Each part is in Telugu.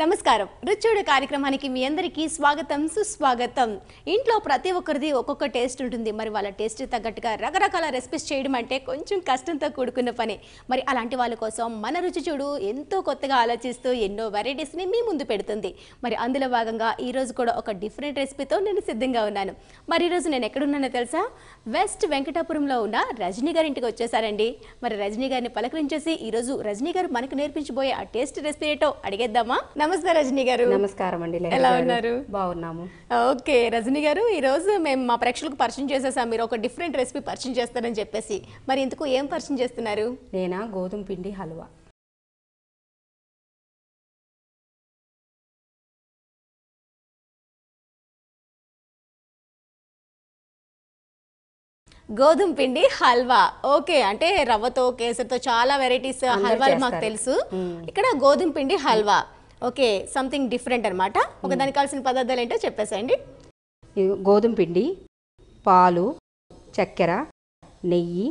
నమస్కారం. రుచుడు కార్యక్రమానికి మీ అందరికీ స్వాగతం సుస్వాగతం. ఇంట్లో ప్రతి ఒక్కరిది ఒక్కొక్క టేస్ట్ ఉంటుంది. మరి వాళ్ళ టేస్ట్ తగ్గట్టుగా రకరకాల రెసిపీస్ చేయడం అంటే కొంచెం కష్టంతో కూడుకున్న పని. మరి అలాంటి వాళ్ళ కోసం మన రుచి చూడు ఎంతో కొత్తగా ఆలోచిస్తూ ఎన్నో వెరైటీస్ని మీ ముందు పెడుతుంది. మరి అందులో భాగంగా ఈరోజు కూడా ఒక డిఫరెంట్ రెసిపీతో నేను సిద్ధంగా ఉన్నాను. మరి ఈరోజు నేను ఎక్కడున్నానో తెలుసా? వెస్ట్ వెంకటాపురంలో ఉన్న రజనీ గారి ఇంటికి వచ్చేసారండి. మరి రజనీ గారిని పలకరించేసి ఈరోజు రజనీ గారు మనకు నేర్పించబోయే ఆ టేస్ట్ రెసిపీ ఏంటో అడిగేద్దామా? నమస్తే రజనీ గారు. నమస్కారం అండి ఎలా. ఉన్నారు? బాగున్నాము. ఓకే రజనీ గారు ఈ రోజు మేము మా ప్రేక్షకులకు పరిచయం చేసేసాం. మీరు ఒక డిఫరెంట్ రెసిపీ పరిచయం చేస్తారని చెప్పేసి. మరి ఇందుకు ఏం పరిచయం చేస్తున్నారు? నేనా? గోధుమ పిండి హల్వా. గోధుమ పిండి హల్వా. ఓకే అంటే రవ్వతో కేసరితో చాలా వెరైటీస్ హల్వాలు మాకు. తెలుసు. ఇక్కడ గోధుమ పిండి హల్వా. ఓకే సంథింగ్ డిఫరెంట్ అన్నమాట. ఒక దానికి కావాల్సిన పదార్థాలు ఏంటో చెప్పేసేయండి. ఇది గోధుమ పిండి పాలు చక్కెర నెయ్యి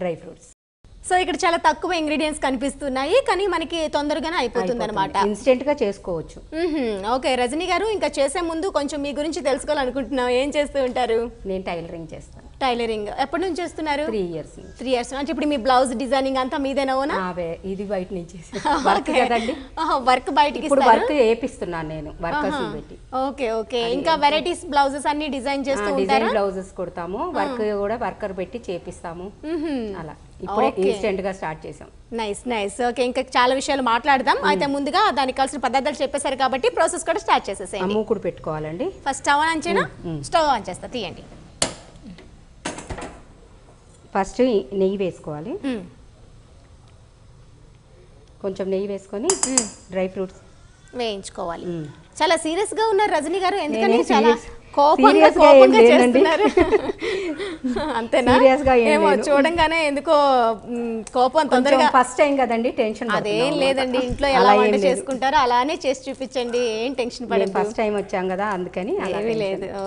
డ్రై ఫ్రూట్స్. సో ఇక్కడ చాలా తక్కువ ఇంగ్రీడియంట్స్ కనిపిస్తున్నాయి కానీ మనకి తొందరగానే అయిపోతుంది అనమాట ఇన్స్టెంట్గా చేసుకోవచ్చు. ఓకే రజనీ గారు ఇంకా చేసే ముందు కొంచెం మీ గురించి తెలుసుకోవాలనుకుంటున్నాం. ఏం చేస్తూ ఉంటారు? నేను టైలరింగ్ చేస్తాను. టైలరింగ్. ఎప్పటి నుంచి చేస్తున్నారు? త్రీ ఇయర్స్ త్రీ ఇయర్స్ అంటే ఇప్పుడు మీ బ్లౌజ్ డిజైనింగ్ అంతా మీదేనా ఓనా? ఇది బయట నుంచి వర్క్ కదండి. వర్క్ బయటికి ఇప్పుడు? వర్క్ వేపిస్తున్నాను నేను వర్కర్స్ పెట్టి. Okay okay. ఇంకా వెరైటీస్ బ్లౌజెస్ అన్ని డిజైన్ చేస్తూ ఉంటారా? బ్లౌజెస్ కుడతాము వర్క్ కూడా వర్కర్ పెట్టి చేపిస్తాము. అలా. ఇప్పుడే. ఇన్స్టెంట్గా స్టార్ట్ చేసాం నైస్ నైస్. ఓకే ఇంకా చాలా విషయాలు మాట్లాడదాం. అయితే ముందుగా దానికి కావాల్సిన పదార్థాలు చెప్పేశారు కాబట్టి ప్రాసెస్ కూడా స్టార్ట్ చేసేసేయండి. మూకుడు పెట్టుకోవాలండి. ఫస్ట్ స్టవ్ ఆన్ చేనా స్టవ్ ఆన్ చేస్తా. తీయండి. ఫస్ట్ నెయ్యి వేసుకోవాలి. కొంచెం నెయ్యి వేసుకొని డ్రై ఫ్రూట్స్. వేయించుకోవాలి. చాలా సీరియస్గా ఉన్నారు రజనీ గారు ఎందుకని నేనేం చాలా కోపంగా కోపంగా. చేస్తున్నారు. అంతేనా? గా ఏమో. చూడంగానే ఎందుకో కోపం తొందరగా ఫస్ట్ టైం కదండి టెన్షన్ అదేం లేదండి ఇంట్లో ఎలా వంట చేసుకుంటారో అలానే చేసి చూపించండి ఏం టెన్షన్ పడదు ఫస్ట్ టైం వచ్చాం కదా అందుకని అలా ఏమీ. లేదు. ఓ.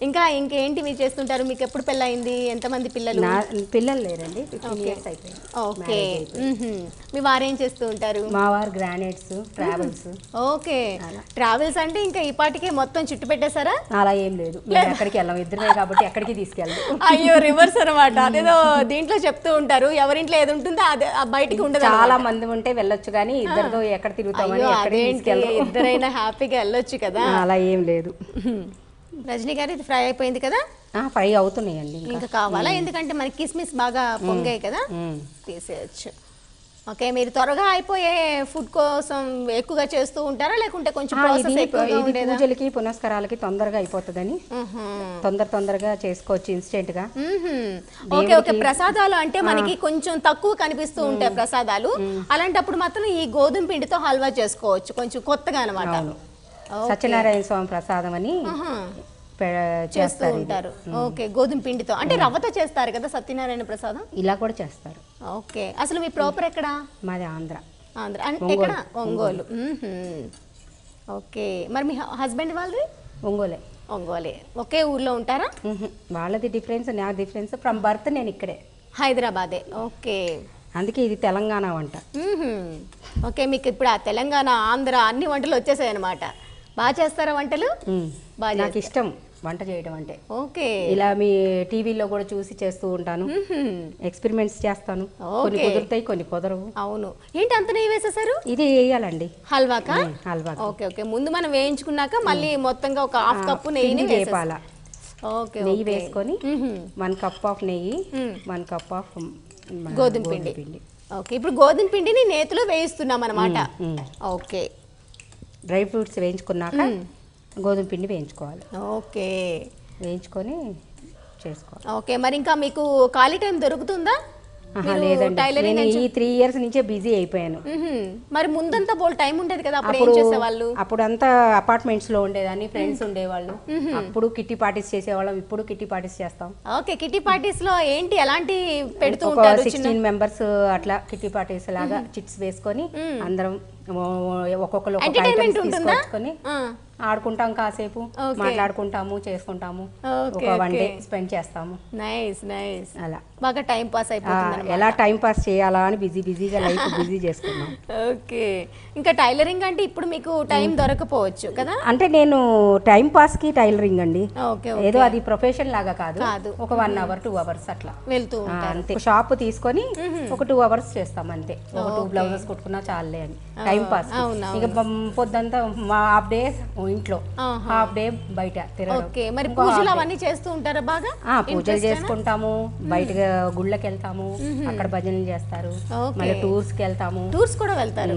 ఇంకా ఇంకేంటి మీరు చేస్తుంటారు? మీకు ఎప్పుడు పెళ్ళయింది? ఎంతమంది పిల్లలు? నా పిల్లలు లేరండి. ఫిఫ్టీన్ ఇయర్స్ అయిపోయింది. ఓకే. మ్మ్హ్మ్. మీ వారేం చేస్తూ ఉంటారు? మా వారు గ్రానైట్స్ ట్రావెల్స్. ఓకే. ట్రావెల్స్ అంటే ఇంకా ఈ పాటికే మొత్తం చుట్టు పెట్టేశారా? అలా ఏం లేదు. మేము ఎక్కడికి వెళ్ళాం ఇద్దరమే కాబట్టి ఎక్కడికి తీసుకెళ్ళదు. అయ్యో రివర్స్ అనమాట అదేదో దీంట్లో చెప్తూ ఉంటారు. ఎవరింట్లో ఏది ఉంటుందో అదే ఆ బయటికి ఉండదు చాలా మంది ఉంటే వెళ్ళొచ్చు కానీ ఇద్దరితో ఎక్కడ తిరుగుతామని అయ్యో ఎక్కడికి అదేంటి? తీసుకెళ్ళదు ఇద్దరైనా హ్యాపీగా వెళ్ళొచ్చు కదా. అలా ఏం లేదు. రజనీ గారు ఇది ఫ్రై అయిపోయింది కదా? ఫ్రై అవుతున్నాయండి ఇంకా. ఇంకా కావాలా? ఎందుకంటే మనకి కిస్మిస్ బాగా పొంగాయి కదా. తీసేయచ్చు. ఓకే మీరు త్వరగా అయిపోయే ఫుడ్ కోసం ఎక్కువగా చేస్తూ ఉంటారా? లేకుంటే కొంచెం ప్రాసెస్ ఎక్కువగా ఉండేదా? పూజలకి పునస్కారాలకి తొందరగా అయిపోతుందని. తొందర తొందరగా చేసుకోవచ్చు ఇన్స్టెంట్గా. ఓకే ఓకే ప్రసాదాలు అంటే మనకి కొంచెం తక్కువ కనిపిస్తూ ఉంటాయి ప్రసాదాలు. అలాంటప్పుడు మాత్రం ఈ గోధుమ పిండితో హల్వా చేసుకోవచ్చు కొంచెం కొత్తగా అనమాట సత్యనారాయణ స్వామి ప్రసాదం అని చేస్తూ. ఉంటారు. ఓకే గోధుమ పిండితో. అంటే రవ్వతో చేస్తారు కదా సత్యనారాయణ ప్రసాదం? ఇలా కూడా చేస్తారు. ఓకే అసలు మీ ప్రాపర్ ఎక్కడా? మాది ఆంధ్ర. ఆంధ్ర. అంటే ఎక్కడ? ఒంగోలు. ఓకే మరి మీ హస్బెండ్ వాళ్ళది? ఒంగోలే. ఒంగోలే. ఒకే ఊర్లో ఉంటారా. వాళ్ళది డిఫరెన్స్ నా డిఫరెన్స్ ఫ్రమ్ బర్త్ నేను ఇక్కడే. హైదరాబాదే. ఓకే అందుకే ఇది తెలంగాణ వంట. ఓకే మీకు ఇప్పుడు ఆ తెలంగాణ ఆంధ్ర అన్ని వంటలు వచ్చేసాయి అనమాట బాగా చేస్తారా వంటలు. బాగా నాకు ఇష్టం వంట చేయడం అంటే. ఓకే. ఇలా మీ టీవీలో కూడా చూసి చేస్తూ ఉంటాను. ఎక్స్పెరిమెంట్స్ చేస్తాను. కొన్ని. కుదురుతాయి కొన్ని కుదరవు. అవును. ఏంటి అంత నెయ్యి వేసేసారు ఇది వేయాలండి. హల్వాకా? Halwa okay okay. ముందు మనం వేయించుకున్నాక మళ్ళీ మొత్తంగా ఒక హాఫ్ కప్పు నెయ్యిని. వేపాల ఓకే నెయ్యి. వేసుకొని. వన్ కప్ ఆఫ్ నెయ్యి. వన్ కప్ ఆఫ్ గోధుమ పిండి. ఓకే ఇప్పుడు గోధుమ పిండిని నేతిలో వేయిస్తున్నాం అనమాట. ఓకే. డ్రై ఫ్రూట్స్ వేయించుకున్నాక గోధుమ పిండి వేయించుకోవాలి. ఓకే. వేయించుకొని చేసుకోవాలి. ఓకే మరి ఇంకా మీకు ఖాళీ టైం దొరుకుతుందా? లేదండి. నేను ఈ త్రీ ఇయర్స్ నుంచే బిజీ అయిపోయాను. మరి ముందంతా బోల్ టైం ఉండేది కదా అప్పుడు ఏం అప్పుడు చేసేవాళ్ళు? అప్పుడంతా అపార్ట్మెంట్స్లో ఉండేదాన్ని ఫ్రెండ్స్ ఉండేవాళ్ళు. అప్పుడు కిట్టి పార్టీస్ చేసేవాళ్ళం ఇప్పుడు కిట్టి పార్టీస్ చేస్తాం. ఓకే కిటీ పార్టీస్లో ఏంటి ఎలాంటి పెడుతూ ఉంటారు సిక్స్టీన్ మెంబర్స్ అట్లా కిట్టి పార్టీస్ లాగా చిట్స్ వేసుకొని అందరం ఒక్కొక్కరు ఆ. ఆడుకుంటాం కాసేపు. మాట్లాడుకుంటాము చేసుకుంటాము. ఒక వన్ డే. స్పెండ్ చేస్తాము. నైస్ నైస్ అలా. బాగా టైం పాస్ అయిపోతుంది ఎలా టైం పాస్ చేయాలా అని బిజీ బిజీగా లైఫ్ బిజీ చేసుకున్నాం. ఓకే. ఇంకా టైలరింగ్ అంటే ఇప్పుడు మీకు టైం దొరకపోవచ్చు కదా? అంటే నేను టైం పాస్కి టైలరింగ్ అండి. ఏదో అది ప్రొఫెషన్ లాగా కాదు. ఒక వన్ అవర్ టూ అవర్స్ అట్లా. వెళ్తూ అంతే. షాప్ తీసుకొని ఒక టూ అవర్స్ చేస్తాం అంతే. ఒక టూ బ్లౌజెస్ కుట్టుకున్నా చాలే అని. టైం పాస్ అవును, ఇక పొద్దంతా మా హాఫ్ డే ఇంట్లో. హాఫ్ డే బయట తిరగడం. మరి పూజలు అవన్నీ చేస్తూ ఉంటారా బాగా? పూజలు చేసుకుంటాము. బయట గుళ్ళకి వెళ్తాము అక్కడ భజనలు చేస్తారు. మళ్ళీ టూర్స్కి వెళ్తాము టూర్స్ కూడా వెళ్తారు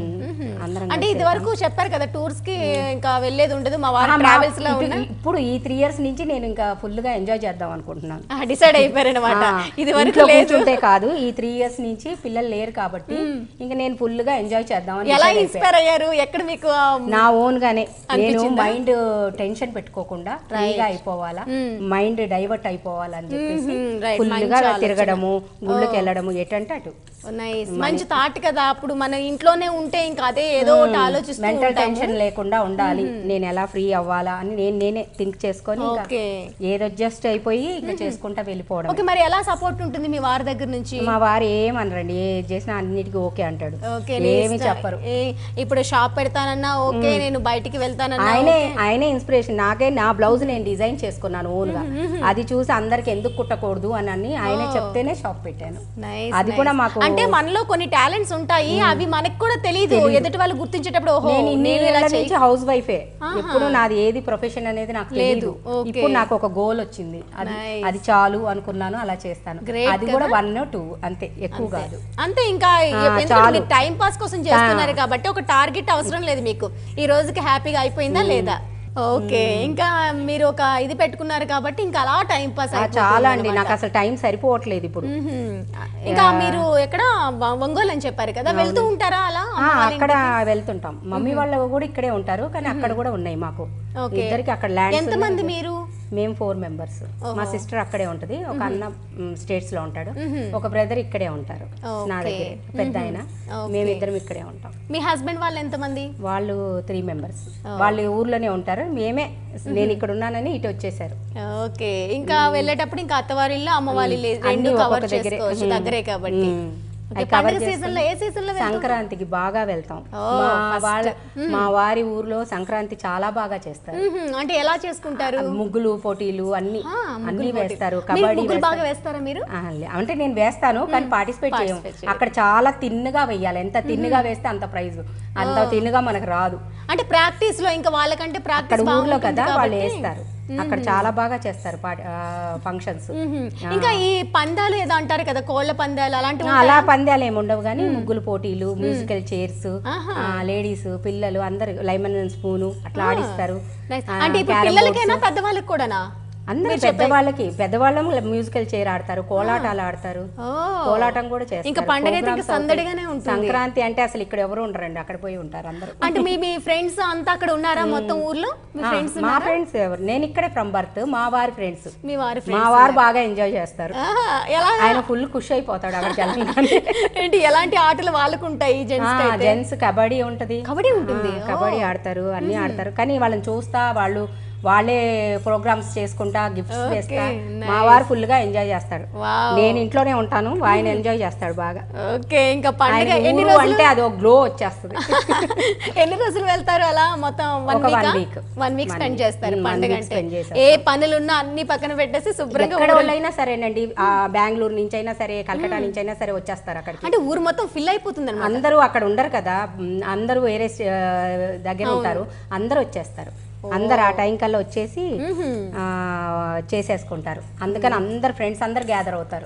అంటే ఇది వరకు చెప్పారు కదా టూర్స్కి ఇంకా వెళ్ళేది ఉండదు మా వారు మా- ట్రావెల్స్లో ఇప్పుడు ఈ త్రీ ఇయర్స్ నుంచి నేను ఇంకా ఫుల్గా ఎంజాయ్ చేద్దాం అనుకుంటున్నాను. డిసైడ్ అయిపోయారనమాట ఇది వరకు కూర్చుంటే కాదు ఈ త్రీ ఇయర్స్ నుంచి పిల్లలు లేరు కాబట్టి ఇంకా నేను ఫుల్గా ఎంజాయ్ చేద్దామని ఎలా అయిపోయా. ఇన్స్పైర్ అయ్యారు? ఎక్కడ మీకు ఆ, నా ఓన్ గానే నేను మైండ్ టెన్షన్ పెట్టుకోకుండా ఫ్రీగా అయిపోవాలా? మైండ్ డైవర్ట్ అయిపోవాలని చెప్పేసి మ్మ్, right. ఫుల్ మంచి గా ఆలోచన. తిరగడము గుళ్ళకి వెళ్ళడము ఎటంటే అటు. నైస్ మంచి థాట్ కదా. అప్పుడు మనం ఇంట్లోనే ఉంటే ఇంకా అదే ఏదో ఒకటి ఆలోచిస్తూ మెంటల్. టెన్షన్ లేకుండా ఉండాలి. నేను ఎలా ఫ్రీ అవ్వాలా అని నేను నేనే థింక్ చేసుకొని ఏది అడ్జస్ట్ అయిపోయి ఇంకా చేసుకుంటా వెళ్ళిపోవడం ఓకే మరి ఎలా సపోర్ట్ ఉంటుంది మీ వారి దగ్గర నుంచి? మా వారు ఏమనరండి ఏ చేసినా అన్నిటికీ ఓకే అంటాడు. ఏమి. చెప్పరు. ఇప్పుడు షాప్ పెడతానన్నా ఓకే నేను బయటికి వెళ్తానన్నా ఆయనే ఆయనే ఇన్స్పిరేషన్ నాకే నా బ్లౌజ్ నేను డిజైన్ చేసుకున్నాను ఓన్గా. అది చూసి అందరికి ఎందుకు కుట్టకూడదు అని అని ఆయనే చెప్తేనే షాప్ పెట్టాను. అది కూడా మాకు అంటే మనలో కొన్ని టాలెంట్స్ ఉంటాయి అవి మనకు కూడా తెలియదు ఎదుటి వాళ్ళు గుర్తించేటప్పుడు ఓహో నేను ఇలా నుంచి హౌస్ వైఫే ఎప్పుడు నాది ఏది ప్రొఫెషన్ అనేది నాకు ఓకే. ఇప్పుడు నాకు ఒక గోల్ వచ్చింది. అది. అది చాలు అనుకున్నాను అలా చేస్తాను. అది కూడా వన్ టూ అంతే ఎక్కువ కాదు. అంతే ఇంకా టైం పాస్ కోసం చేస్తున్నారు కాబట్టి ఒక టార్గెట్ అవసరం లేదు మీకు. ఈ రోజుకి హ్యాపీగా అయిపోయిందా లేదా? ఓకే. ఇంకా మీరు ఒక ఇది పెట్టుకున్నారు కాబట్టి ఇంకా అలా టైం పాస్ చాలా అండి. నాకు అసలు టైం సరిపోవట్లేదు ఇప్పుడు. ఇంకా మీరు ఎక్కడ ఒంగోలు అని చెప్పారు కదా వెళ్తూ ఉంటారా అలా? అక్కడ వెళ్తుంటాం. మమ్మీ వాళ్ళు కూడా ఇక్కడే ఉంటారు కానీ అక్కడ కూడా ఉన్నాయి మాకు. ఓకే. ఇద్దరికి అక్కడ ఎంతమంది మీరు? మేము ఫోర్ మెంబర్స్. మా సిస్టర్ అక్కడే ఉంటది. ఒక అన్న స్టేట్స్లో ఉంటాడు. ఒక బ్రదర్ ఇక్కడే ఉంటారు. నా దగ్గర. పెద్ద ఆయన. మేమిద్దరం ఇక్కడే ఉంటాం. మీ హస్బెండ్ వాళ్ళు ఎంతమంది? వాళ్ళు త్రీ మెంబర్స్. వాళ్ళు ఊర్లోనే ఉంటారు. మేమే. నేను ఇక్కడ ఉన్నానని ఇటు వచ్చేసారు. ఓకే. ఇంకా వెళ్ళేటప్పుడు ఇంకా అత్తవారి ఇల్లు అమ్మ వాళ్ళ ఇల్లు రెండు కవర్ దగ్గరే. కాబట్టి. సంక్రాంతికి బాగా వెళ్తాం. మా వారి ఊర్లో సంక్రాంతి చాలా బాగా చేస్తారు. అంటే ఎలా చేసుకుంటారు? ముగ్గులు పోటీలు అన్ని అన్ని. వేస్తారు కబడ్డీ. బాగా వేస్తారా మీరు? అంటే నేను వేస్తాను కానీ పార్టిసిపేట్ చేయము. అక్కడ చాలా తిన్నగా వేయాలి. ఎంత తిన్నగా వేస్తే అంత ప్రైజ్. అంత తిన్నగా మనకు రాదు. అంటే ప్రాక్టీస్లో ఇంకా వాళ్ళకంటే ప్రాక్టీస్ ఊర్లో కదా వాళ్ళు వేస్తారు. అక్కడ చాలా బాగా చేస్తారు ఫంక్షన్స్ ఇంకా ఈ పందాలు ఏదో అంటారు కదా కోళ్ళ పందాలు అలాంటివి అలా పందాలు ఏమి ఉండవు కానీ ముగ్గులు పోటీలు మ్యూజికల్ చైర్స్ లేడీస్ పిల్లలు అందరు లైమన్ స్పూను అట్లా ఆడిస్తారు. అంటే పిల్లలకైనా పెద్దవాళ్ళకి కూడానా? అందరు పెద్దవాళ్ళకి పెద్దవాళ్ళం మ్యూజికల్ చైర్ ఆడతారు కోలాటాలు ఆడతారు. కోలాటం కూడా చేస్తారు. ఇంకా పండగ అయితే ఇంకా. సందడిగానే ఉంటుంది. సంక్రాంతి అంటే అసలు ఇక్కడ ఎవరు ఉండరండి అక్కడ పోయి ఉంటారు అందరూ. అంటే మీ మీ ఫ్రెండ్స్ అంతా అక్కడ ఉన్నారా మొత్తం ఊర్లో? మీ ఫ్రెండ్స్ మా ఫ్రెండ్స్ ఎవరు? నేను ఇక్కడే ఫ్రమ్ బర్త్ మా వారి ఫ్రెండ్స్ మీ వారి మా వారు బాగా ఎంజాయ్ చేస్తారు. ఆయన ఫుల్ ఖుషి అయిపోతాడు అక్కడికి ఏంటి ఎలాంటి ఆటలు వాళ్ళకు ఉంటాయి జెంట్స్ జెంట్స్ కబడ్డీ ఉంటది. కబడ్డీ ఉంటుంది. కబడ్డీ ఆడతారు అన్ని ఆడతారు. కానీ వాళ్ళని చూస్తా వాళ్ళు వాళ్ళే ప్రోగ్రామ్స్ చేసుకుంటా గిఫ్ట్స్ వేస్తా. మా వారు ఫుల్గా ఎంజాయ్ చేస్తాడు నేను ఇంట్లోనే ఉంటాను ఆయన ఎంజాయ్ చేస్తాడు బాగా. ఓకే ఇంకా పండగ ఎన్ని రోజులు? అంటే అది ఒక గ్లో వచ్చేస్తుంది. ఎన్ని రోజులు వెళ్తారు అలా మొత్తం one week. One week spend. చేస్తారు Mm, one పండుగ అంటే. ఏ పనులున్నా అన్ని పక్కన పెట్టేసి శుభ్రంగా ఎక్కడ వాళ్ళైనా సరేనండి. ఆ బెంగళూరు నుంచి అయినా సరే కలకటా నుంచి అయినా సరే వచ్చేస్తారు అక్కడికి. అంటే ఊరు మొత్తం ఫిల్ అయిపోతుంది అందరూ అక్కడ ఉండరు కదా. అందరూ వేరే దగ్గర ఉంటారు. అందరూ వచ్చేస్తారు. అందరు ఆ టైం కల్లా వచ్చేసి ఆ, చేసేసుకుంటారు. అందుకని అందరు ఫ్రెండ్స్ అందరు గ్యాదర్ అవుతారు.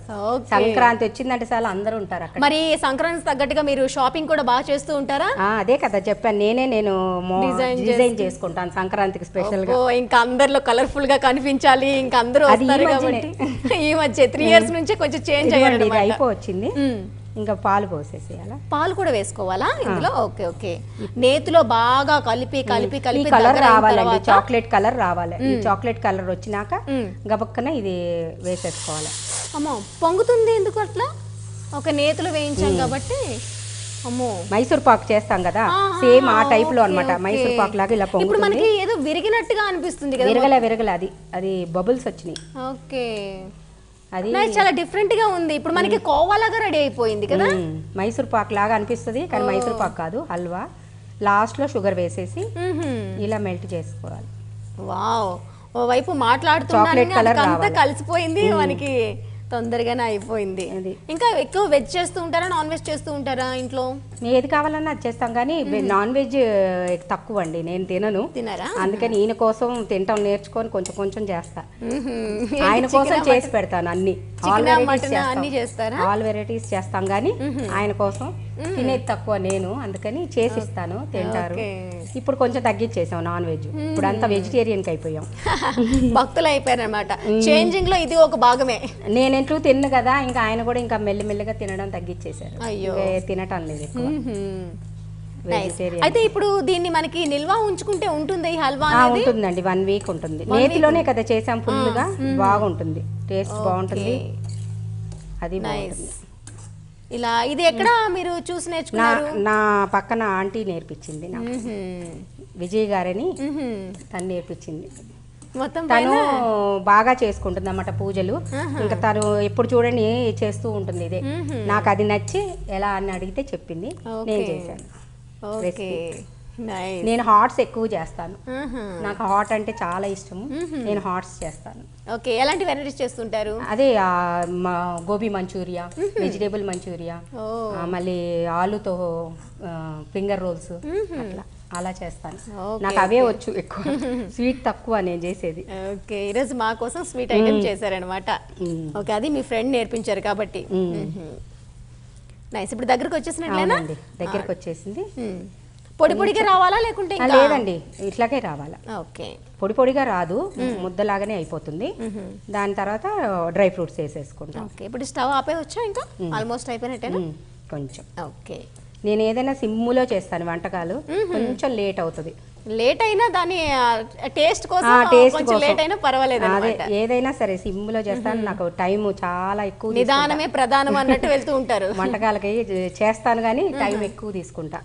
సంక్రాంతి వచ్చిందంటే చాలా అందరూ ఉంటారు అక్కడ. మరి సంక్రాంతి తగ్గట్టుగా మీరు షాపింగ్ కూడా బాగా చేస్తూ ఉంటారా? అదే కదా చెప్పాను. నేనే నేను డిజైన్ చేసుకుంటాను సంక్రాంతికి స్పెషల్గా. ఇంకా అందరిలో కలర్ఫుల్గా కనిపించాలి ఇంకా అందరూ వస్తారు. కాబట్టి. ఈ మధ్య త్రీ ఇయర్స్ నుంచే కొంచెం చేంజ్ అయ్యారు అయిపోవచ్చింది. ఇంకా పాలు పోసేసేయాలా? పాలు కూడా వేసుకోవాలా? ఇందులో? Okay okay. నేతిలో బాగా కలిపి కలిపి కలిపి కలర్ రావాలండి. చాక్లెట్ కలర్ రావాలి. ఈ చాక్లెట్ కలర్ వచ్చినాక. గబక్కన ఇది వేసేసుకోవాలి. అమ్మో పొంగుతుంది ఎందుకు అట్లా? ఒక నేతిలో వేయించాం కాబట్టి అమ్మో. మైసూర్ పాక్ చేస్తాం కదా? సేమ్ ఆ టైప్లో ఓకే. మైసూర్ పాక్ లాగా ఇలా ఇప్పుడు మనకి ఏదో విరిగినట్టుగా అనిపిస్తుంది కదా. విరగల విరగల. అది అది బబుల్స్ వచ్చినాయి. ఓకే. అది చాలా డిఫరెంట్గా ఉంది. ఇప్పుడు మనకి కోవాలాగా రెడీ అయిపోయింది కదా. మైసూర్ పాక్ లాగా అనిపిస్తుంది కానీ మైసూర్ పాక్ కాదు హల్వా. లాస్ట్లో షుగర్ వేసేసి. ఇలా మెల్ట్ చేసుకోవాలి. వావ్. colour అంతా రావాలి. కలిసిపోయింది మనకి. తొందరగానే అయిపోయింది. ఇంకా ఎక్కువ వెజ్ చేస్తూ ఉంటారా నాన్ వెజ్ చేస్తూ ఉంటారా ఇంట్లో? ఏది కావాలన్నా అది చేస్తాం కానీ నాన్ వెజ్ తక్కువ అండి నేను తినను. తినారా? అందుకని ఈయన కోసం తింటాం నేర్చుకొని కొంచెం కొంచెం చేస్తా. ఆయన కోసం చేసి పెడతాను అన్ని. ఆల్ వెరైటీస్ చేస్తారా? ఆల్ వెరైటీస్ చేస్తాం కానీ ఆయన కోసం తినేది తక్కువ నేను అందుకని చేసి ఇస్తాను తింటారు. ఇప్పుడు కొంచెం తగ్గించేసాం నాన్ వెజ్. ఇప్పుడు అంతా వెజిటేరియన్కి అయిపోయాం. భక్తులు అయిపోయారనమాట చేంజింగ్లో ఇది ఒక భాగమే. నేనెంటూ తిన్ను కదా ఇంకా ఆయన కూడా ఇంకా మెల్లిమెల్లిగా తినడం తగ్గించేశారు. అయ్యో. తినటం లేదు అయితే ఇప్పుడు దీన్ని మనకి నిల్వ ఉంచుకుంటే ఉంటుంది ఈ హల్వా ఉంటుందండి. వన్ వీక్ ఉంటుంది. నేతిలోనే కదా చేసాం ఫుల్గా. బాగుంటుంది. టేస్ట్ బాగుంటుంది. అది ఇలా ఇది ఎక్కడ మీరు చూసి నేర్చుకున్నారు? నా పక్కన ఆంటీ నేర్పించింది నాకు. విజయ్ గారని. తను నేర్పించింది. మొత్తం తను బాగా చేసుకుంటుంది అన్నమాట పూజలు ఇంకా తను ఎప్పుడు చూడండి చేస్తూ ఉంటుంది ఇదే. నాకు అది నచ్చి ఎలా అని అడిగితే చెప్పింది. నేను. చేశాను. నేను హాట్స్ ఎక్కువ చేస్తాను. నాకు హాట్ అంటే చాలా ఇష్టము. నేను హాట్స్ చేస్తాను. ఓకే ఎలాంటి వెరైటీస్ చేస్తుంటారు? అదే గోబీ మంచూరియా వెజిటేబుల్ మంచూరియా మళ్ళీ ఆలుతో ఫింగర్ రోల్స్ అట్లా అలా చేస్తాను. నాకు అవే వచ్చు ఎక్కువ. స్వీట్ తక్కువ నేను చేసేది. ఓకే ఈరోజు మా కోసం స్వీట్ ఐటెం చేశారనమాట. ఓకే అది మీ ఫ్రెండ్ నేర్పించారు కాబట్టి. నైస్ ఇప్పుడు దగ్గరకు వచ్చేసినట్లేనా? దగ్గరికి వచ్చేసింది. పొడి పొడిగా రావాలా లేకుంటే లేదండి. ఇట్లాగే రావాలా. ఓకే. పొడి పొడిగా రాదు. ముద్దలాగానే అయిపోతుంది. దాని తర్వాత డ్రై ఫ్రూట్స్ వేసేసుకుంటాం. ఓకే. ఇప్పుడు స్టవ్ ఆపేయచ్చా ఇంకా? ఆల్మోస్ట్ అయిపోయినట్టేనా? ఉమ్, కొంచెం. ఓకే. నేను ఏదైనా సిమ్ములో చేస్తాను వంటకాలు. కొంచెం లేట్ అవుతుంది. లేట్ అయినా దాని టేస్ట్ కోసం కోసం. లేట్ అయినా పర్వాలేదు అదే. ఏదైనా సరే సిమ్ములో చేస్తాను. నాకు టైం చాలా ఎక్కువ. నిదానమే ప్రధానం అన్నట్టు వెళ్తూ ఉంటారు. వంటకాలకి చేస్తాను కానీ టైం ఎక్కువ తీసుకుంటా.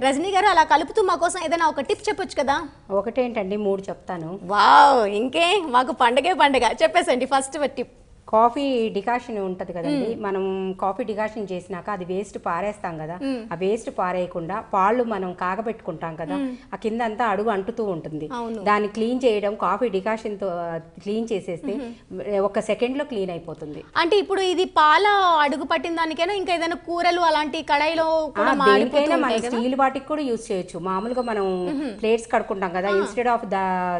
రజనీ గారు అలా కలుపుతూ మా కోసం ఏదైనా ఒక టిప్ చెప్పొచ్చు కదా? ఒకటేంటండి? మూడు చెప్తాను. వావ్ ఇంకే? మాకు పండగే పండగ. చెప్పేసండి ఫస్ట్ టిప్. కాఫీ డికాషన్ ఉంటది కదండి. మనం కాఫీ డికాషన్ చేసినాక అది వేస్ట్ పారేస్తాం కదా. ఆ వేస్ట్ పారేయకుండా పాళ్ళు మనం కాగబెట్టుకుంటాం కదా. ఆ కింద అంతా అడుగు అంటుతూ ఉంటుంది. దాన్ని క్లీన్ చేయడం కాఫీ డికాషన్తో క్లీన్ చేసేస్తే ఒక సెకండ్లో క్లీన్ అయిపోతుంది. అంటే ఇప్పుడు ఇది పాల అడుగు పట్టిన దానికైనా ఇంకా ఏదైనా కూరలు అలాంటి కడాయిలో దేనికైనా మనం స్టీల్ వాటికి కూడా యూస్ చేయొచ్చు. మామూలుగా మనం ప్లేట్స్ కడుక్కుంటాం కదా. ఇన్స్టెడ్ ఆఫ్ ద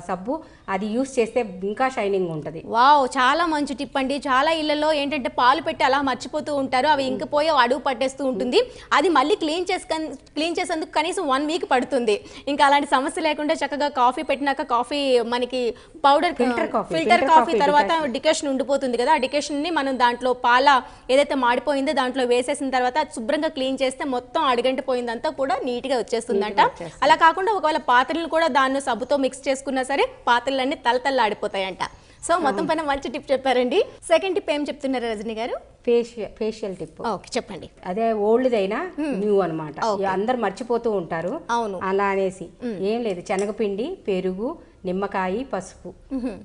సబ్బు అది యూస్ చేస్తే ఇంకా షైనింగ్ ఉంటది. వావ్ చాలా మంచి టిప్ అండి. చాలా ఇళ్ళలో ఏంటంటే పాలు పెట్టి అలా మర్చిపోతూ ఉంటారు. అవి ఇంకిపోయి అడుగు పట్టేస్తూ ఉంటుంది. అది మళ్ళీ క్లీన్ చేసుక క్లీన్ చేసేందుకు కనీసం వన్ వీక్ పడుతుంది. ఇంకా అలాంటి సమస్య లేకుండా చక్కగా కాఫీ పెట్టినాక కాఫీ మనకి powder Filter coffee, filter coffee తర్వాత డికేషన్ ఉండిపోతుంది కదా. ఆ డికేషన్ని మనం దాంట్లో పాల ఏదైతే మాడిపోయిందో దాంట్లో వేసేసిన తర్వాత శుభ్రంగా క్లీన్ చేస్తే మొత్తం అడుగంటి పోయిందంతా కూడా నీట్గా వచ్చేస్తుందంట అలా కాకుండా ఒకవేళ పాత్రలు కూడా దాన్ని సబ్బుతో మిక్స్ చేసుకున్నా సరే పాత్రలన్నీ తలతల్లాడిపోతాయంట. సో మొత్తం పైన మంచి టిప్ చెప్పారండి. సెకండ్ టిప్ ఏం చెప్తున్నారు రజనీ గారు? ఫేషియల్ ఫేషియల్ టిప్ ఓకే చెప్పండి. అదే ఓల్డ్ అయినా న్యూ అనమాట అందరు మర్చిపోతూ ఉంటారు. అవును. అలా అనేసి. ఏం లేదు శనగపిండి పెరుగు నిమ్మకాయ పసుపు.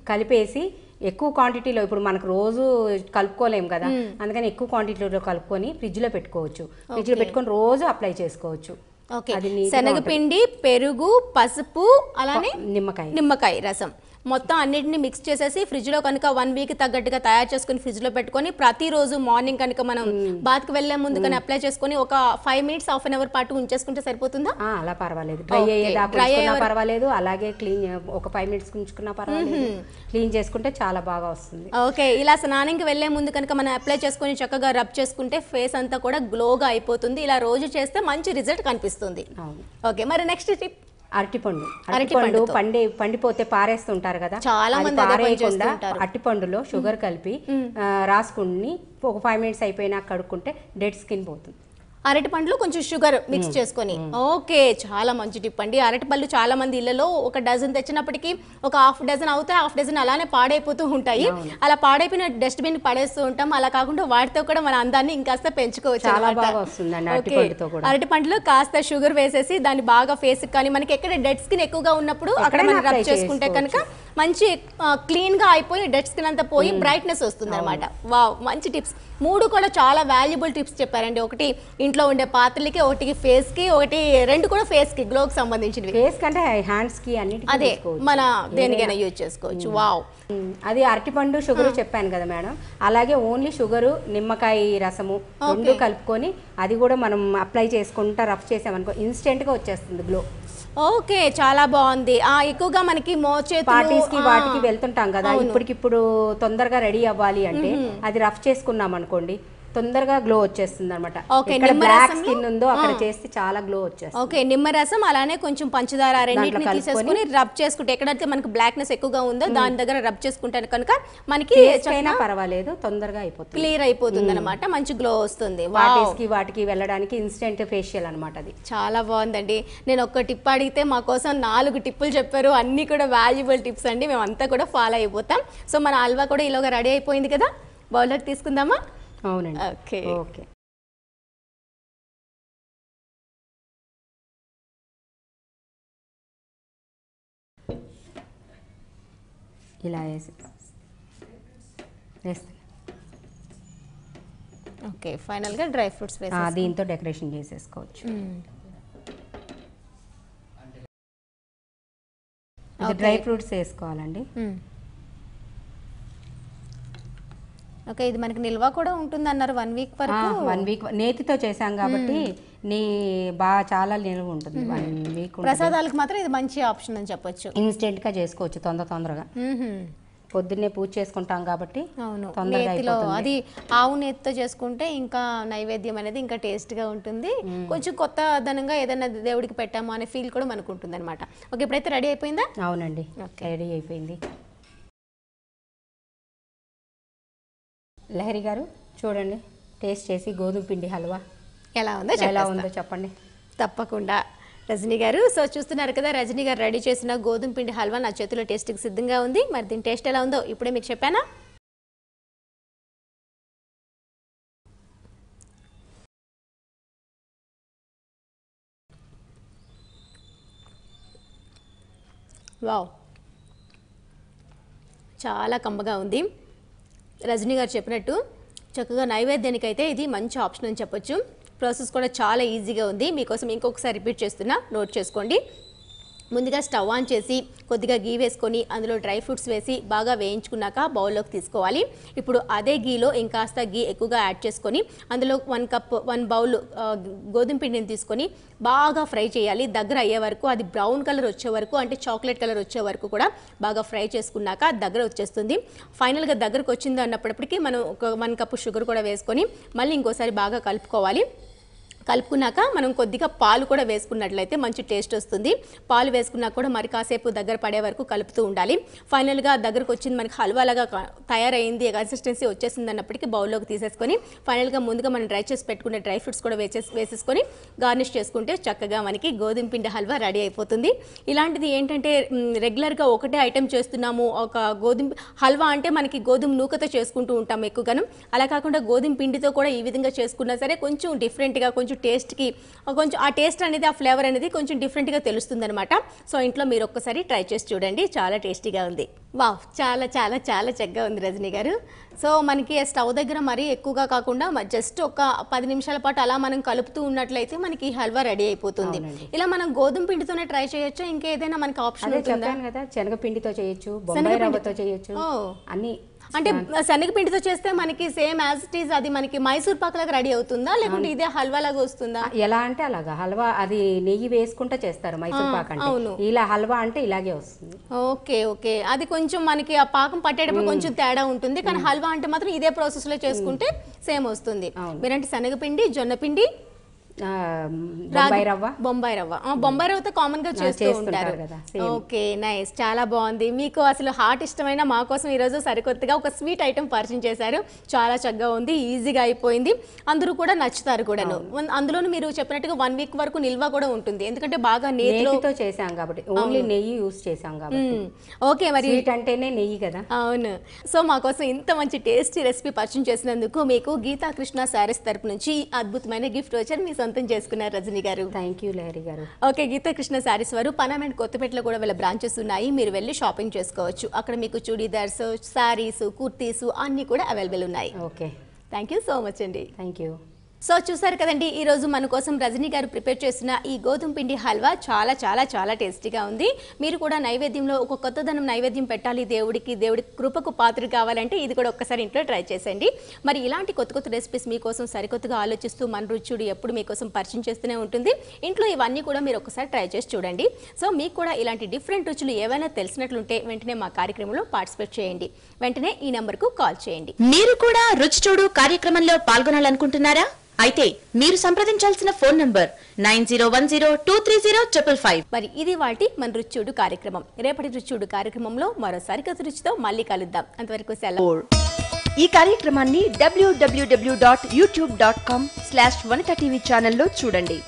కలిపేసి ఎక్కువ క్వాంటిటీలో ఇప్పుడు మనకు రోజు కలుపుకోలేం కదా. అందుకని ఎక్కువ క్వాంటిటీలో కలుపుకొని ఫ్రిడ్జ్లో పెట్టుకోవచ్చు. ఫ్రిడ్జ్లో పెట్టుకొని రోజు అప్లై చేసుకోవచ్చు. ఓకే. శనగపిండి పెరుగు పసుపు అలానే నిమ్మకాయ. నిమ్మకాయ రసం. మొత్తం అన్నిటిని మిక్స్ చేసేసి ఫ్రిడ్జ్లో కనుక వన్ వీక్ తగ్గట్టుగా తయారు చేసుకుని ఫ్రిడ్జ్లో పెట్టుకొని ప్రతిరోజు మార్నింగ్ కనుక మనం బాత్కి వెళ్ళే ముందు కానీ అప్లై చేసుకొని ఒక five minutes half an hour పాటు ఉంచేసుకుంటే సరిపోతుందా? అలా పర్వాలేదు. డ్రై అయ్యే పర్వాలేదు. అలాగే క్లీన్ ఒక ఫైవ్ మినిట్స్ ఉంచుకున్నా పర్వాలేదు. క్లీన్ చేసుకుంటే చాలా బాగా వస్తుంది. ఓకే ఇలా స్నానంకి వెళ్ళే ముందు కనుక మనం అప్లై చేసుకొని చక్కగా రబ్ చేసుకుంటే ఫేస్ అంతా కూడా గ్లోగా అయిపోతుంది. ఇలా రోజు చేస్తే మంచి రిజల్ట్ కనిపిస్తుంది. ఓకే మరి నెక్స్ట్ టిప్ అరటిపండు. అరటి అరటిపండు. పండి పండిపోతే పారేస్తుంటారు కదా. చాలా మంది పారేయకుండా. అరటిపండులో షుగర్ కలిపి రాసుకుని ఒక ఫైవ్ మినిట్స్ అయిపోయినా కడుక్కుంటే డెడ్ స్కిన్ పోతుంది. అరటి పండ్లు కొంచెం షుగర్ మిక్స్ చేసుకొని. ఓకే చాలా మంచి టిప్ అండి. అరటి పళ్ళు చాలా మంది ఇళ్ళలో ఒక డజన్ తెచ్చినప్పటికీ ఒక హాఫ్ డజన్ అవుతాయి హాఫ్ డజన్ అలానే పాడైపోతూ ఉంటాయి. అలా పాడైపోయిన డస్ట్బిన్ పడేస్తూ ఉంటాం. అలా కాకుండా వాటితో కూడా మన అందాన్ని ఇంకాస్త పెంచుకోవచ్చు అరటి పండులో కాస్త షుగర్ వేసేసి దాన్ని బాగా ఫేస్ కానీ మనకి ఎక్కడ డెడ్ స్కిన్ ఎక్కువగా ఉన్నప్పుడు అక్కడ మనం రబ్ చేసుకుంటే కనుక మంచి క్లీన్గా అయిపోయి డెడ్ స్కిన్ అంతా పోయి బ్రైట్నెస్ వస్తుంది అనమాట వావ్ మంచి టిప్స్. మూడు కూడా చాలా వాల్యుబుల్ టిప్స్ చెప్పారండి. ఒకటి ఇంట్లో ఉండే పాత్రలకి ఒకటి ఫేస్కి ఒకటి రెండు కూడా ఫేస్కి గ్లోకి సంబంధించినవి. ఫేస్ కంటే హ్యాండ్స్కి అన్నిటికీ అదే. మన దేనికైనా యూజ్ చేసుకోవచ్చు. వావ్. అది అరటిపండు షుగర్ చెప్పాను కదా మేడం. అలాగే ఓన్లీ షుగరు నిమ్మకాయ రసము రెండు కలుపుకొని అది కూడా మనం అప్లై చేసుకుంటా రఫ్ చేసామనుకో ఇన్స్టెంట్గా వచ్చేస్తుంది గ్లో. ఓకే చాలా బాగుంది. ఆ ఎక్కువగా మనకి మోచేతులు పార్టీస్కి వాటికి వెళ్తుంటాం కదా. ఇప్పటికిప్పుడు తొందరగా రెడీ అవ్వాలి అంటే అది రఫ్ చేసుకున్నాం అనుకోండి తొందరగా గ్లో వచ్చేస్తుంది అనమాట బ్లాక్ స్కిన్ ఉందో అక్కడ చేస్తే చాలా గ్లో వచ్చేస్తుంది. ఓకే నిమ్మరసం అలానే కొంచెం పంచదార రెండింటిని తీసేసుకుని రబ్ చేసుకుంటే ఎక్కడైతే మనకి బ్లాక్నెస్ ఎక్కువగా ఉందో దాని దగ్గర రబ్ చేసుకుంటే కనుక మనకి పర్వాలేదు తొందరగా అయిపోతుంది. క్లియర్ అయిపోతుంది అనమాట మంచి గ్లో వస్తుంది. వావ్ పార్టీస్కి వాటికి వెళ్ళడానికి ఇన్స్టెంట్ ఫేషియల్ అనమాట అది. చాలా బాగుందండి. నేను ఒక్క టిప్ అడిగితే మా కోసం నాలుగు టిప్పులు చెప్పారు. అన్నీ కూడా వాల్యుబుల్ టిప్స్ అండి. మేము అంతా కూడా ఫాలో అయిపోతాం. సో మన హల్వా కూడా ఇలాగ రెడీ అయిపోయింది కదా? బౌలర్ తీసుకుందామా? అవునండి. ఓకే. ఓకే. ఇలా వేసి. వేస్తాను ఓకే ఫైనల్గా డ్రై ఫ్రూట్స్ వేసి దీంతో డెకరేషన్ చేసేసుకోవచ్చు. డ్రై ఫ్రూట్స్ వేసుకోవాలండి. ఓకే ఇది మనకి నిల్వ కూడా ఉంటుంది అన్నారు వన్ వీక్ వరకు. వన్ వీక్ నేతితో చేసాం కాబట్టి నీ బాగా చాలా నిలువ ఉంటుంది. వన్ వీక్ ప్రసాదాలకు మాత్రం ఇది మంచి ఆప్షన్ అని చెప్పొచ్చు. ఇన్స్టెంట్గా చేసుకోవచ్చు తొందర తొందరగా. పొద్దున్నే పూజ చేసుకుంటాం కాబట్టి అవును. అది ఆవు నేతితో చేసుకుంటే ఇంకా నైవేద్యం అనేది ఇంకా టేస్ట్గా ఉంటుంది కొంచెం కొత్త ధనంగా ఏదైనా దేవుడికి పెట్టాము అనే ఫీల్ కూడా మనకు ఉంటుంది అనమాట ఓకే ఇప్పుడైతే రెడీ అయిపోయిందా? అవునండి. రెడీ అయిపోయింది. లహరి గారు చూడండి టేస్ట్ చేసి గోధుమ పిండి హల్వా. ఎలా ఉందో ఎలా. ఉందో చెప్పండి. తప్పకుండా. రజనీ గారు సో చూస్తున్నారు కదా రజనీ గారు రెడీ చేసిన గోధుమ పిండి హల్వా నా చేతిలో టేస్ట్కి సిద్ధంగా ఉంది. మరి దీని టేస్ట్ ఎలా ఉందో ఇప్పుడే మీకు చెప్పానా? వావ్. చాలా కమ్మగా ఉంది. రజనీ గారు చెప్పినట్టు చక్కగా నైవేద్యానికైతే ఇది మంచి ఆప్షన్ అని చెప్పొచ్చు. ప్రాసెస్ కూడా చాలా ఈజీగా ఉంది. మీకోసం ఇంకొకసారి రిపీట్ చేస్తున్నా. నోట్ చేసుకోండి. ముందుగా స్టవ్ ఆన్ చేసి కొద్దిగా గీ వేసుకొని అందులో డ్రై ఫ్రూట్స్ వేసి బాగా వేయించుకున్నాక బౌల్లోకి తీసుకోవాలి. ఇప్పుడు అదే గీలో ఇంకాస్త గీ ఎక్కువగా యాడ్ చేసుకొని అందులో వన్ కప్ వన్ బౌల్ గోధుమ పిండిని తీసుకొని బాగా ఫ్రై చేయాలి. దగ్గర అయ్యే వరకు అది బ్రౌన్ కలర్ వచ్చే వరకు అంటే చాక్లెట్ కలర్ వచ్చే వరకు కూడా బాగా ఫ్రై చేసుకున్నాక దగ్గర వచ్చేస్తుంది. ఫైనల్గా దగ్గరకు వచ్చింది అన్నప్పటికీ మనం ఒక వన్ కప్ షుగర్ కూడా వేసుకొని మళ్ళీ ఇంకోసారి బాగా కలుపుకోవాలి. కలుపుకున్నాక మనం కొద్దిగా పాలు కూడా వేసుకున్నట్లయితే మంచి టేస్ట్ వస్తుంది. పాలు వేసుకున్నా కూడా మరి కాసేపు దగ్గర పడే వరకు కలుపుతూ ఉండాలి. ఫైనల్గా దగ్గరకు వచ్చింది మనకి హల్వాలాగా తయారైంది కన్సిస్టెన్సీ వచ్చేసింది అన్నప్పటికీ బౌల్లోకి తీసేసుకొని ఫైనల్గా ముందుగా మనం డ్రై చేసి పెట్టుకునే డ్రై ఫ్రూట్స్ కూడా వేసేసి వేసేసుకొని గార్నిష్ చేసుకుంటే చక్కగా మనకి గోధుమ పిండి హల్వా రెడీ అయిపోతుంది. ఇలాంటిది ఏంటంటే రెగ్యులర్గా ఒకటే ఐటెం చేస్తున్నాము. ఒక గోధుమ హల్వా అంటే మనకి గోధుమ నూకతో చేసుకుంటూ ఉంటాం ఎక్కువగాను. అలా కాకుండా గోధుమ పిండితో కూడా ఈ విధంగా చేసుకున్నా సరే కొంచెం డిఫరెంట్గా కొంచెం టేస్ట్కి కొంచెం ఆ టేస్ట్ అనేది ఆ ఫ్లేవర్ అనేది కొంచెం డిఫరెంట్గా తెలుస్తుంది అనమాట సో ఇంట్లో మీరు ఒక్కసారి ట్రై చేసి చూడండి. చాలా టేస్టీగా ఉంది. వావ్! చాలా చాలా చాలా చక్కగా ఉంది రజనీ గారు. సో మనకి స్టవ్ దగ్గర మరీ ఎక్కువగా కాకుండా జస్ట్ ఒక పది నిమిషాల పాటు అలా మనం కలుపుతూ ఉన్నట్లయితే మనకి ఈ హల్వా రెడీ అయిపోతుంది. ఇలా మనం గోధుమ పిండితోనే ట్రై చేయొచ్చా? ఇంకేదైనా మనకి ఆప్షన్ కదా శనగపిండితో చేయొచ్చు బొంబాయి రవ్వతో చేయొచ్చు. అన్ని అంటే శనగపిండితో చేస్తే మనకి సేమ్ యాజ్ ఇట్ ఈస్ అది మనకి మైసూర్ పాకలాగా రెడీ అవుతుందా? లేకుంటే ఇదే హల్వా లాగా వస్తుందా ఎలా అంటే అలాగా. హల్వా అది నెయ్యి వేసుకుంటా చేస్తారు మైసూర్ పాక్. అంటే. ఇలా హల్వా అంటే ఇలాగే వస్తుంది. Okay okay. అది కొంచెం మనకి ఆ పాకం పట్టేటప్పుడు కొంచెం తేడా ఉంటుంది. కానీ హల్వా అంటే మాత్రం ఇదే ప్రాసెస్లో చేసుకుంటే సేమ్ వస్తుంది. మీరంటే శనగపిండి జొన్నపిండి బొంబాయి రవ్వ? బొంబాయి రవ్వ. బొంబాయి రవ్వతో కామన్గా చేస్తూ ఉంటారు. ఓకే నైస్ చాలా బాగుంది. మీకు అసలు హార్ట్ ఇష్టమైన మా కోసం ఈరోజు సరికొత్తగా ఒక స్వీట్ ఐటమ్ పరిచయం చేశారు. చాలా చక్కగా ఉంది ఈజీగా అయిపోయింది. అందరూ కూడా నచ్చుతారు కూడాను. అందులోనూ మీరు చెప్పినట్టుగా వన్ వీక్ వరకు నిల్వ కూడా ఉంటుంది. ఎందుకంటే బాగా నేతితో చేసాం కాబట్టి. ఓన్లీ నెయ్యి యూస్ చేసాం కాబట్టి. ఓకే మరి స్వీట్ అంటేనే నెయ్యి కదా. అవును. సో మా కోసం ఇంత మంచి టేస్టీ రెసిపీ పరిచయం చేసినందుకు మీకు గీతా కృష్ణ శారీస్ తరపు నుంచి అద్భుతమైన గిఫ్ట్ వచ్చారు. మీ సొంతం చేసుకున్నారు రజనీ గారు. థ్యాంక్ యూ లహరి గారు. ఓకే గీతా కృష్ణ శారీస్ వారు పనం అండ్ కొత్తపేటలో కూడా వీళ్ళ బ్రాంచెస్ ఉన్నాయి. మీరు వెళ్ళి షాపింగ్ చేసుకోవచ్చు. అక్కడ మీకు చూడీదార్స్ శారీస్ కుర్తీస్ అన్నీ కూడా అవైలబుల్ ఉన్నాయి. Okay thank you so much అండి. థ్యాంక్ యూ సో చూసారు కదండి ఈరోజు మన కోసం రజనీ గారు ప్రిపేర్ చేసిన ఈ గోధుమ పిండి హల్వా చాలా చాలా చాలా టేస్టీగా ఉంది. మీరు కూడా నైవేద్యంలో ఒక కొత్తదనం నైవేద్యం పెట్టాలి దేవుడికి దేవుడి కృపకు పాత్ర కావాలంటే ఇది కూడా ఒక్కసారి ఇంట్లో ట్రై చేసేయండి. మరి ఇలాంటి కొత్త కొత్త రెసిపీస్ మీకోసం సరికొత్తగా ఆలోచిస్తూ మన రుచుడు ఎప్పుడు మీకోసం పరిచయం చేస్తూనే ఉంటుంది. ఇంట్లో ఇవన్నీ కూడా మీరు ఒకసారి ట్రై చేసి చూడండి. సో మీకు కూడా ఇలాంటి డిఫరెంట్ రుచులు ఏవైనా తెలిసినట్లుంటే వెంటనే మా కార్యక్రమంలో పార్టిసిపేట్ చేయండి. వెంటనే ఈ నెంబర్కు కాల్ చేయండి. మీరు కూడా రుచి చూడు కార్యక్రమంలో పాల్గొనాలనుకుంటున్నారా? అయితే మీరు సంప్రదించాల్సిన phone number nine zero one zero two three zero triple five. మరి ఇది వాటి మన రుచూడు కార్యక్రమం. రేపటి రుచూడు కార్యక్రమంలో మరోసారి కొత్త రుచితో మళ్ళీ కలుద్దాం. అంతవరకు సెలవు. ఈ కార్యక్రమాన్ని డబ్ల్యూడబ్ల్యూడబ్ల్యూ dot YouTube dot com slash Vanitha TV ఛానల్లో చూడండి.